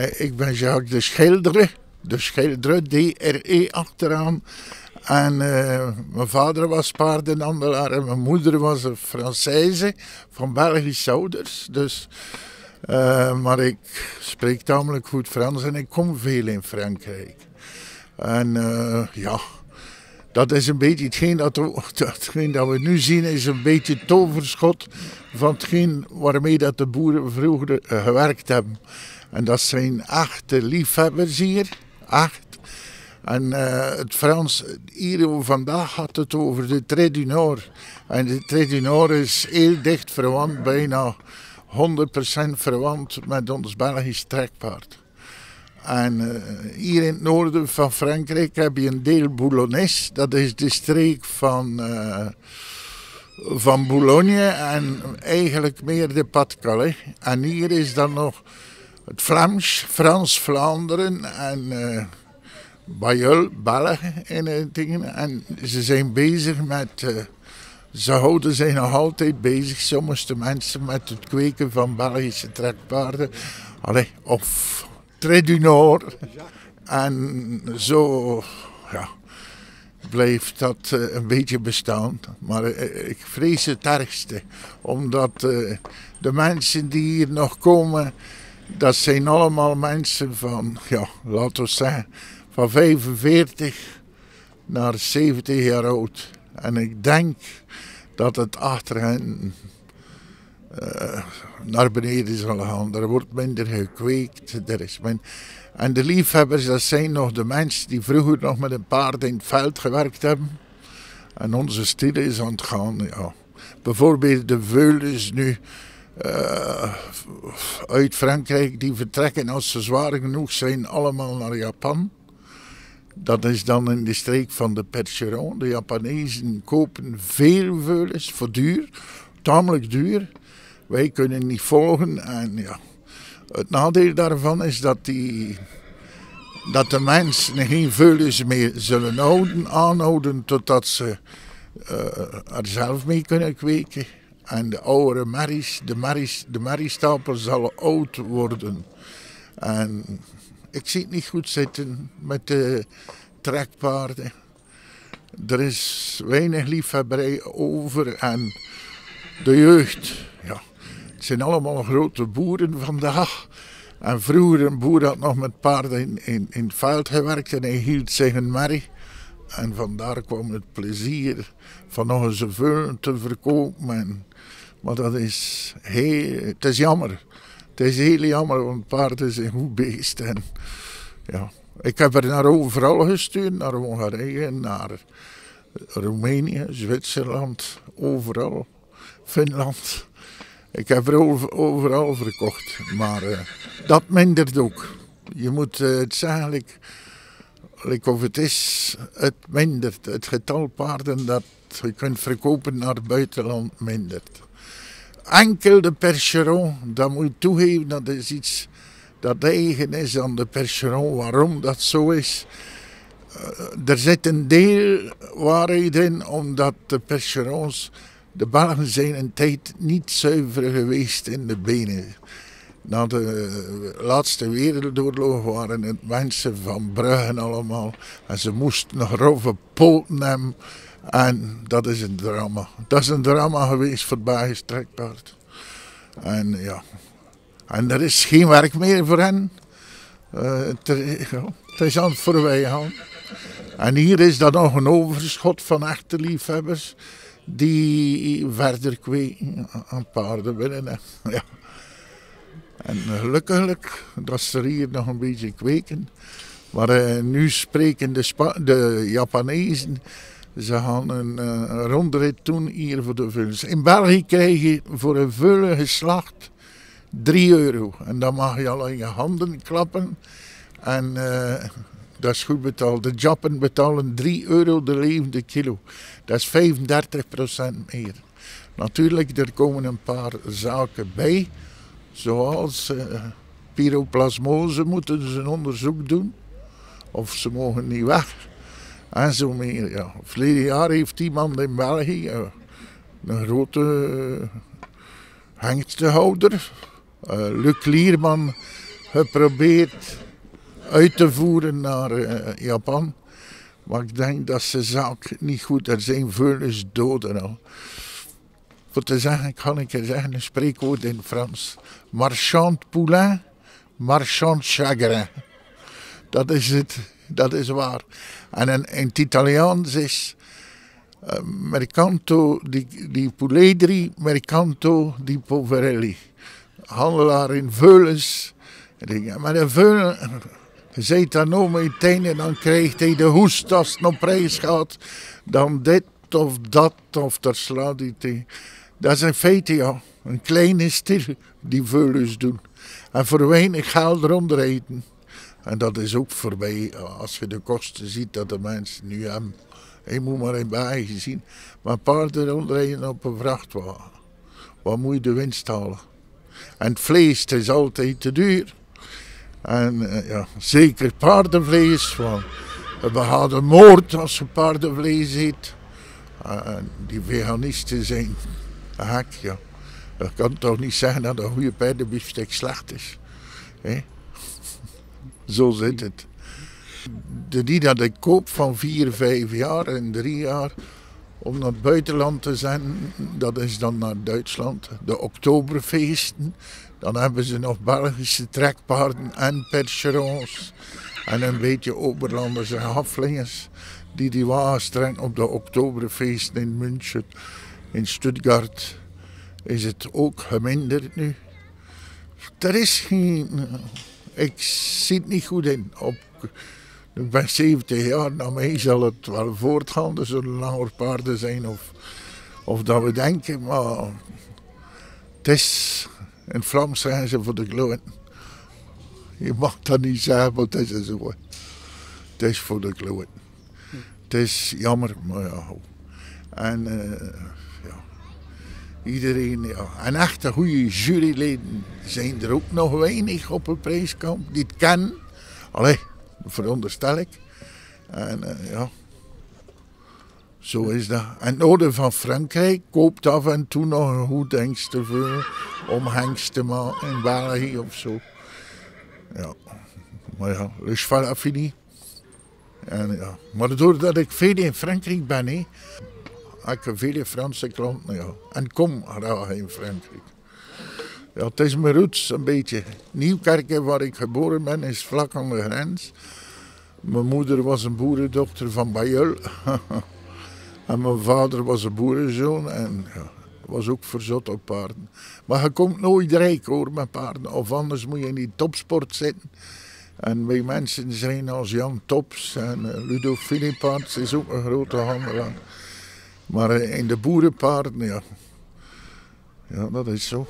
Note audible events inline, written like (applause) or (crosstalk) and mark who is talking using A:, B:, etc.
A: Eh, ik ben Jacques de Schilderen. De Schilderen, D-R-E achteraan. En uh, mijn vader was paardenhandelaar en mijn moeder was een Française van Belgische ouders. Dus, uh, maar ik spreek tamelijk goed Frans en ik kom veel in Frankrijk. En ja, dat is een beetje (laughs) hetgeen dat, we nu zien, is een beetje toverschot van hetgeen waarmee dat de boeren vroeger gewerkt hebben. En dat zijn acht liefhebbers hier. Acht. En uh, het Frans, hier vandaag had het over de Trait du Nord. En de Trait du Nord is heel dicht verwant, bijna 100% verwant met ons Belgisch trekpaard. En uh, hier in het noorden van Frankrijk heb je een deel Boulonnais. Dat is de streek van, uh, van Boulogne en eigenlijk meer de Pas-de-Calais. En hier is dan nog het Vlaams, Frans-Vlaanderen en uh, Bayeul, België en dingen. En ze zijn bezig met, ze houden zich nog altijd bezig, sommige mensen, met het kweken van Belgische trekpaarden. Allee, of Trait du Nord. En zo, ja, blijft dat uh, een beetje bestaan. Maar ik vrees het ergste, omdat de mensen die hier nog komen dat zijn allemaal mensen van, ja, laten we zeggen, van 45 naar 70 jaar oud. En ik denk dat het achter hen uh, naar beneden zal gaan. Er wordt minder gekweekt. Er is. En de liefhebbers, dat zijn nog de mensen die vroeger nog met een paard in het veld gewerkt hebben. En onze stil is aan het gaan. Ja. Bijvoorbeeld de veulens nu uh, uit Frankrijk die vertrekken als ze zwaar genoeg zijn allemaal naar Japan. Dat is dan in de streek van de Percheron. De Japanezen kopen veel veulens voor duur, tamelijk duur. Wij kunnen niet volgen en ja. Het nadeel daarvan is dat, die, dat de mensen geen veulens meer zullen houden, aanhouden totdat ze uh, er zelf mee kunnen kweken. En de oude merries, de, merries, de merriestapel zal oud worden. En ik zie het niet goed zitten met de trekpaarden. Er is weinig liefhebberij over en de jeugd, ja, het zijn allemaal grote boeren vandaag. En vroeger een boer had nog met paarden in, in, in het veld gewerkt en hij hield een merrie. En vandaar kwam het plezier van nog eens een te verkopen. Maar dat is heel, het is jammer. Het is heel jammer, want paarden zijn goed beest. Ja. Ik heb er naar overal gestuurd, naar Hongarije, naar Roemenië, Zwitserland, overal. Finland. Ik heb er overal verkocht, maar uh, dat mindert ook. Je moet uh, het eigenlijk, like of het is, het mindert. Het getal paarden dat je kunt verkopen naar het buitenland mindert enkel de percheron, dat moet je toegeven, dat is iets dat eigen is aan de percheron. Waarom dat zo is? Uh, er zit een deel waarheid in, omdat de percherons, de Belgen zijn een tijd niet zuiver geweest in de benen. Na de laatste wereldoorlog waren het mensen van Bruggen allemaal. En ze moesten nog rove poten hebben en dat is een drama. Dat is een drama geweest voor Belgisch trekpaard. En ja, en er is geen werk meer voor hen. Uh, het, het, is aan het voorbij gaan. En hier is dan nog een overschot van echte liefhebbers die verder kweken aan paarden willen. Ja. En gelukkig dat ze er hier nog een beetje kweken. Maar uh, nu spreken de, Japanezen ze gaan een, uh, rondrit hier voor de vullens. In België krijg je voor een vullen geslacht 3 euro. En dan mag je al in je handen klappen. En uh, dat is goed betaald. De Jappen betalen 3 euro de levende kilo. Dat is 35% meer. Natuurlijk, er komen een paar zaken bij. Zoals uh, pyroplasmose moeten ze een onderzoek doen. Of ze mogen niet weg. En zo meer, ja. Verleden jaar heeft iemand in België, uh, een grote. Uh, Luc Lierman geprobeerd uit te voeren naar uh, Japan. Maar ik denk dat ze zaak niet goed. Er zijn veel doden al. Voor te zeggen, kan ik er zeggen een spreekwoord in Frans. Marchand poulain, marchand chagrin. Dat is het, dat is waar. En in, het Italiaans is uh, mercanto di, di puledri, mercanto di poverelli. Handelaar in veulens. Maar een veulen, zit dan nog meteen en dan krijgt hij de hoest als het op prijs gaat. Dan dit of dat of daar slaat hij. Dat is in feite ja, een kleine stil die veulens doen. En voor weinig geld eronder eten. En dat is ook voorbij als je de kosten ziet dat de mensen nu hebben. Je moet maar in bij zien. Maar paarden rondrijden op een vrachtwagen. Wat moet je de winst halen? En het vlees is altijd te duur. En uh, ja, zeker paardenvlees. Want we hadden moord als je paardenvlees eet. Uh, die veganisten zijn hek, ja. Dat kan toch niet zeggen dat een goede paardenbiefstek slecht is. (laughs) Zo zit het. De die dat ik koop van vier, vijf jaar en drie jaar om naar het buitenland te zijn, dat is dan naar Duitsland. De oktoberfeesten, dan hebben ze nog Belgische trekpaarden en percherons en een beetje Oberlandse haflingers die die wagens op de oktoberfeesten in München, in Stuttgart. Is het ook geminderd nu? Er is geen ik zie het niet goed in. Op, ik ben 70 jaar, naar mij zal het wel voortgaan. Er zullen langer paarden zijn of, of dat we denken. Maar het is, in Frans zeggen ze voor de kloten. Je mag dat niet zeggen, maar het is zo. Het is voor de kloten. Het is jammer, maar ja. En uh, Iedereen, ja. En echte goede juryleden zijn er ook nog weinig op een prijskamp die het kennen. Allee, veronderstel ik. En uh, ja, zo is dat. En het noorden van Frankrijk koopt af en toe nog een goed hengstenveur om hengst te maken in België of zo. Ja, maar ja, cheval a fini. En ja, maar doordat ik veel in Frankrijk ben, he, ik heb veel Franse klanten, ja. En kom graag in Frankrijk. Ja, het is mijn roots een beetje. Nieuwkerken, waar ik geboren ben, is vlak aan de grens. Mijn moeder was een boerendochter van Bayeul. (laughs) mijn vader was een boerenzoon en was ook verzot op paarden. Maar je komt nooit rijk hoor met paarden, of anders moet je in die topsport zitten. En wij mensen zijn als Jan Tops en uh, Ludo Philippaerts is ook een grote handelaar. Maar in de boerenpaarden, ja. Ja, dat is zo.